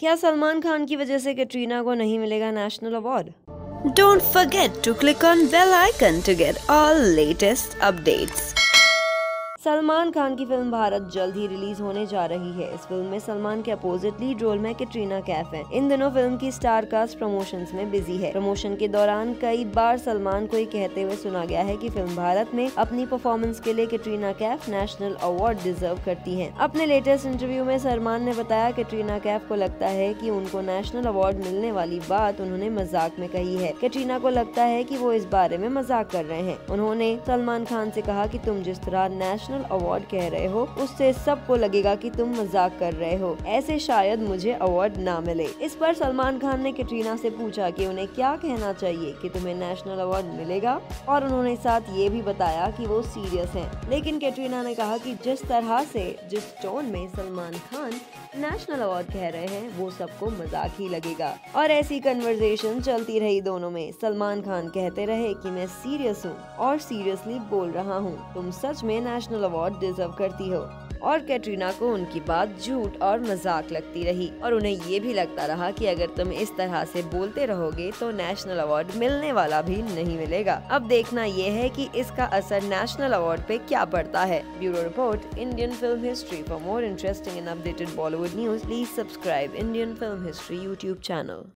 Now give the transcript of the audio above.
क्या सलमान खान की वजह से कैटरीना को नहीं मिलेगा national award? Don't forget to click on bell icon to get all latest updates Salman Khan की फ़िल्म भारत जल्द ही रिलीज़ होने जा रही है। इस फ़िल्म में सलमान के अपोजिट लीड रोल में कैटरीना कैफ है। इन दिनों फ़िल्म की स्टार कास्ट प्रमोशन में बिज़ी है। प्रमोशन के दौरान कई बार सलमान को ये कहते हुए सुना गया है कि फ़िल्म भारत में अपनी परफॉर्मेंस के लिए Katrina Kaif national award deserve करती है। अपने लेटेस्ट इंटरव्यू में सलमान ने बताया, कैटरीना कैफ को लगता है की उनको नेशनल अवार्ड मिलने वाली बात उन्होंने मज़ाक में कही है। कैटरीना को लगता है की वो इस बारे में मज़ाक कर रहे हैं। उन्होंने सलमान खान ऐसी कहा की, तुम जिस तरह नेशनल नेशनल अवार्ड कह रहे हो, उससे सबको लगेगा कि तुम मज़ाक कर रहे हो। ऐसे शायद मुझे अवार्ड ना मिले। इस पर सलमान खान ने कैटरीना से पूछा कि उन्हें क्या कहना चाहिए, कि तुम्हें नेशनल अवार्ड मिलेगा? और उन्होंने साथ ये भी बताया कि वो सीरियस हैं। लेकिन कैटरीना ने कहा कि जिस तरह से, जिस टोन में सलमान खान नेशनल अवार्ड कह रहे हैं, वो सबको मज़ाक ही लगेगा। और ऐसी कन्वर्जेशन चलती रही दोनों में। सलमान खान कहते रहे कि मैं सीरियस हूँ और सीरियसली बोल रहा हूँ। तुम सच में नेशनल अवार्ड डिजर्व करती हो। और कैटरीना को उनकी बात झूठ और मज़ाक लगती रही। और उन्हें ये भी लगता रहा कि अगर तुम इस तरह से बोलते रहोगे तो नेशनल अवार्ड मिलने वाला भी नहीं मिलेगा। अब देखना ये है कि इसका असर नेशनल अवार्ड पे क्या पड़ता है। Bureau report Indian film history for more interesting and updated Bollywood news please subscribe Indian film history YouTube channel